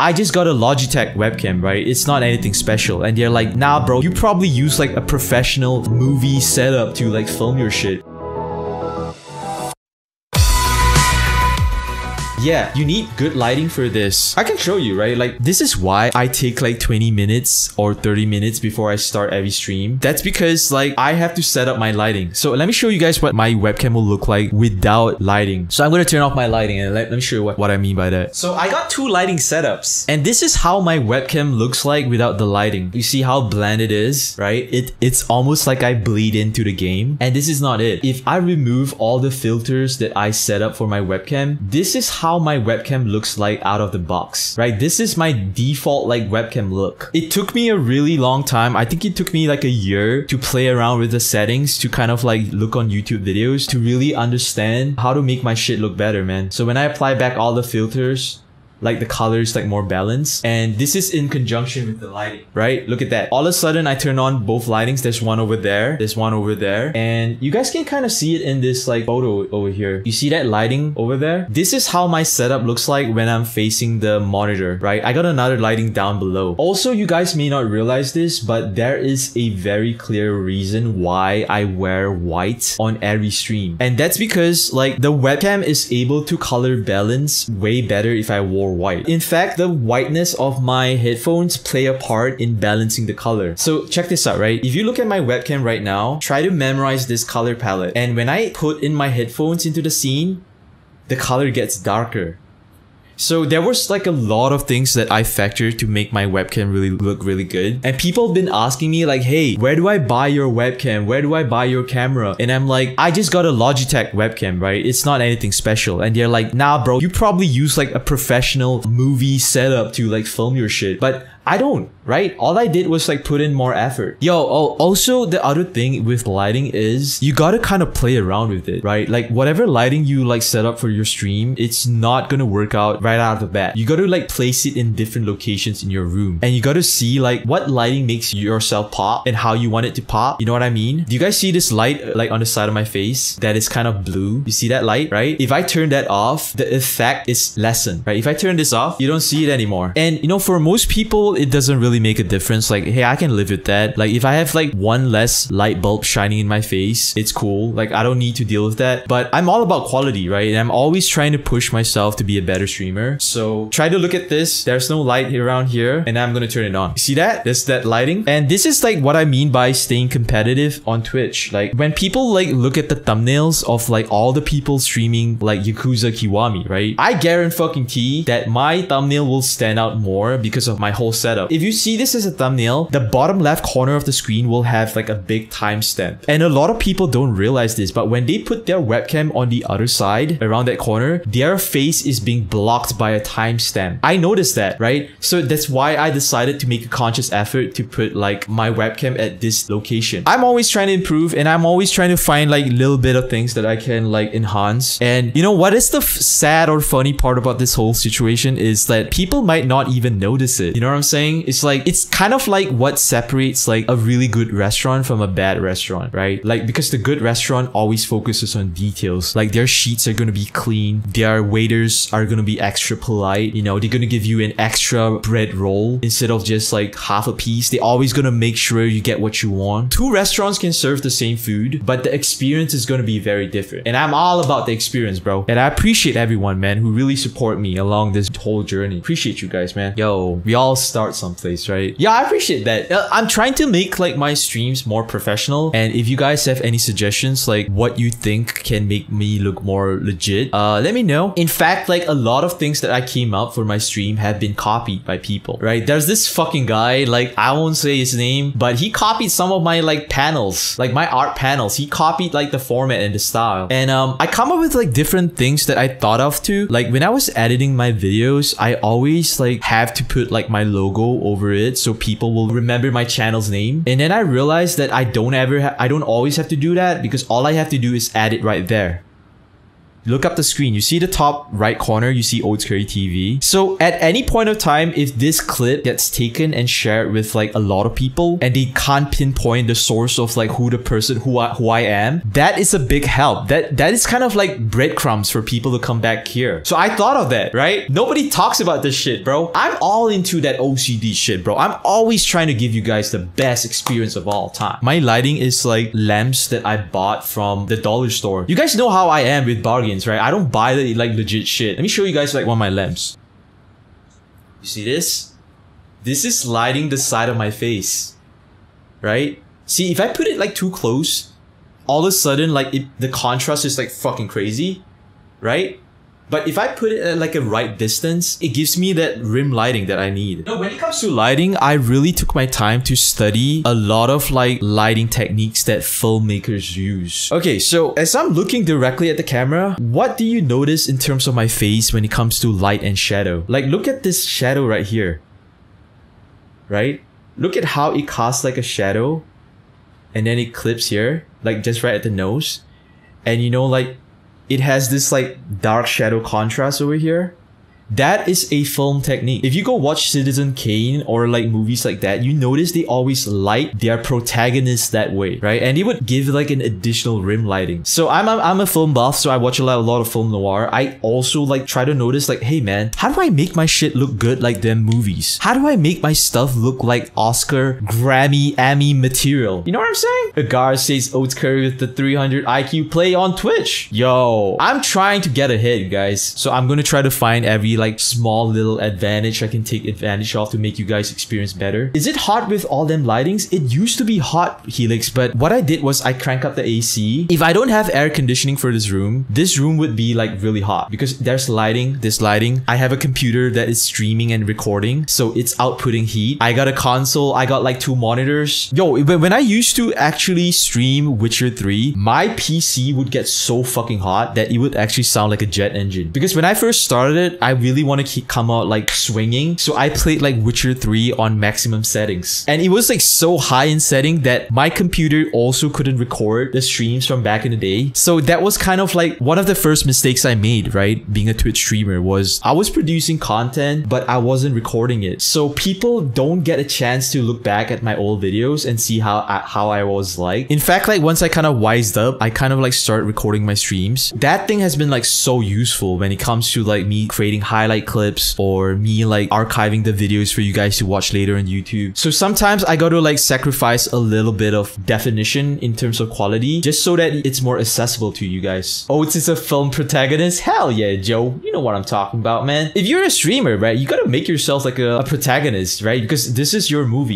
I just got a Logitech webcam, right? It's not anything special. And they're like, nah, bro, you probably use like a professional movie setup to like film your shit. Yeah, you need good lighting for this. I can show you, right? Like, this is why I take like 20 minutes or 30 minutes before I start every stream. That's because like I have to set up my lighting. So let me show you guys what my webcam will look like without lighting. So I'm gonna turn off my lighting and let, let me show you what, what I mean by that. So I got two lighting setups and this is how my webcam looks like without the lighting. You see how bland it is, right? It It's almost like I bleed into the game and this is not it. If I remove all the filters that I set up for my webcam, this is how how my webcam looks like out of the box, right? This is my default like webcam look. It took me a really long time. I think it took me like a year to play around with the settings to kind of like look on YouTube videos to really understand how to make my shit look better, man. So when I apply back all the filters, like the colors like more balanced. And this is in conjunction with the lighting right? Look at that. All of a sudden i turn on both lightings. There's one over there. There's one over there. And you guys can kind of see it in this like photo over here. You see that lighting over there? This is how my setup looks like when i'm facing the monitor right? I got another lighting down below. Also you guys may not realize this but there is a very clear reason why i wear white on every stream. And that's because like the webcam is able to color balance way better if i wore white. In fact, the whiteness of my headphones play a part in balancing the color. So check this out, right? If you look at my webcam right now, try to memorize this color palette. And when I put in my headphones into the scene, the color gets darker. So there was like a lot of things that I factored to make my webcam really look really good. And people have been asking me like, hey, where do I buy your webcam? Where do I buy your camera? And I'm like, I just got a Logitech webcam, right? It's not anything special. And they're like, nah, bro, you probably use like a professional movie setup to like film your shit. But I don't, right? All I did was like put in more effort. Yo, oh, also the other thing with lighting is you gotta kind of play around with it, right? Like whatever lighting you like set up for your stream, it's not gonna work out right out of the bat. You gotta like place it in different locations in your room and you gotta see like what lighting makes yourself pop and how you want it to pop. You know what I mean? Do you guys see this light uh, like on the side of my face that is kind of blue? You see that light, right? If I turn that off, the effect is lessened, right? If I turn this off, you don't see it anymore. And you know, for most people, it doesn't really make a difference. Like, hey, I can live with that. Like, if I have like one less light bulb shining in my face, it's cool. Like, I don't need to deal with that. But I'm all about quality, right? And I'm always trying to push myself to be a better streamer. So try to look at this. There's no light around here, and I'm gonna turn it on. See that? There's that lighting. And this is like what I mean by staying competitive on Twitch. Like, when people like look at the thumbnails of like all the people streaming like Yakuza Kiwami, right? I guarantee fucking T that my thumbnail will stand out more because of my whole setup. If you see this as a thumbnail, the bottom left corner of the screen will have like a big timestamp. And a lot of people don't realize this, but when they put their webcam on the other side, around that corner, their face is being blocked by a timestamp. I noticed that, right? So that's why I decided to make a conscious effort to put like my webcam at this location. I'm always trying to improve and I'm always trying to find like little bit of things that I can like enhance. And you know what is the sad or funny part about this whole situation is that people might not even notice it. You know what I'm saying? It's like it's kind of like what separates like a really good restaurant from a bad restaurant, right? Like because the good restaurant always focuses on details. Like their sheets are gonna be clean, their waiters are gonna be extra polite, you know, they're gonna give you an extra bread roll instead of just like half a piece. They're always gonna make sure you get what you want. Two restaurants can serve the same food, but the experience is gonna be very different. And I'm all about the experience, bro. And I appreciate everyone, man, who really support me along this whole journey. Appreciate you guys, man. Yo, we all start someplace, right? Yeah, I appreciate that. Uh, I'm trying to make like my streams more professional. And if you guys have any suggestions, like what you think can make me look more legit, uh, let me know. In fact, like a lot of things that I came up for my stream have been copied by people, right? There's this fucking guy, like I won't say his name, but he copied some of my like panels, like my art panels. He copied like the format and the style. And um, I come up with like different things that I thought of too. Like when I was editing my videos, I always like have to put like my logo over it so people will remember my channel's name. And then I realized that I don't ever, I don't always have to do that because all I have to do is add it right there. Look up the screen. You see the top right corner, you see Oats Curry TV. So at any point of time, if this clip gets taken and shared with like a lot of people and they can't pinpoint the source of like who the person who I, who I am, that is a big help. That that is kind of like breadcrumbs for people to come back here. So I thought of that, right? Nobody talks about this shit, bro. I'm all into that OCD shit, bro. I'm always trying to give you guys the best experience of all time. My lighting is like lamps that I bought from the dollar store. You guys know how I am with right? I don't buy the like legit shit. Let me show you guys like one of my lamps. You see this? This is lighting the side of my face. Right? See, if I put it like too close, all of a sudden like it, the contrast is like fucking crazy. Right? But if I put it at like a right distance, it gives me that rim lighting that I need. Now, when it comes to lighting, I really took my time to study a lot of like lighting techniques that filmmakers use. Okay, so as I'm looking directly at the camera, what do you notice in terms of my face when it comes to light and shadow? Like look at this shadow right here. Right? Look at how it casts like a shadow and then it clips here, like just right at the nose. And you know, like it has this like dark shadow contrast over here that is a film technique. If you go watch Citizen Kane or like movies like that, you notice they always light their protagonists that way, right? And they would give like an additional rim lighting. So I'm, I'm, I'm a film buff, so I watch a lot, a lot of film noir. I also like try to notice like, hey man, how do I make my shit look good like them movies? How do I make my stuff look like Oscar, Grammy, Emmy material? You know what I'm saying? Agar says Oats Curry with the 300 IQ play on Twitch. Yo, I'm trying to get ahead, guys. So I'm gonna try to find every like small little advantage I can take advantage of to make you guys experience better. Is it hot with all them lightings? It used to be hot, Helix, but what I did was I crank up the AC. If I don't have air conditioning for this room, this room would be like really hot because there's lighting, this lighting. I have a computer that is streaming and recording, so it's outputting heat. I got a console, I got like two monitors. Yo, when I used to actually stream Witcher 3, my PC would get so fucking hot that it would actually sound like a jet engine. Because when I first started it, I really really want to keep, come out like swinging. So I played like Witcher 3 on maximum settings. And it was like so high in setting that my computer also couldn't record the streams from back in the day. So that was kind of like one of the first mistakes I made, right? Being a Twitch streamer was I was producing content, but I wasn't recording it. So people don't get a chance to look back at my old videos and see how I, how I was like. In fact, like once I kind of wised up, I kind of like start recording my streams. That thing has been like so useful when it comes to like me creating high highlight clips or me like archiving the videos for you guys to watch later on YouTube. So sometimes I got to like sacrifice a little bit of definition in terms of quality just so that it's more accessible to you guys. Oh, it's a film protagonist? Hell yeah, Joe. You know what I'm talking about, man. If you're a streamer, right, you gotta make yourself like a, a protagonist, right? Because this is your movie.